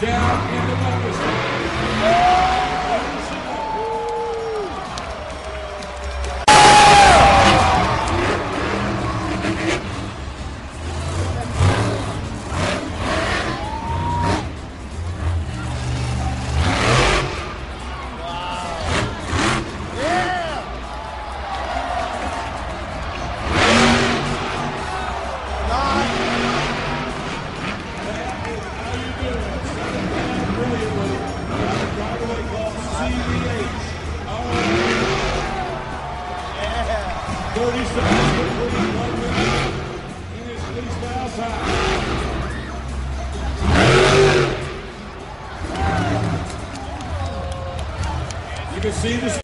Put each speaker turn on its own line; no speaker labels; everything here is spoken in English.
down in the bonus. See the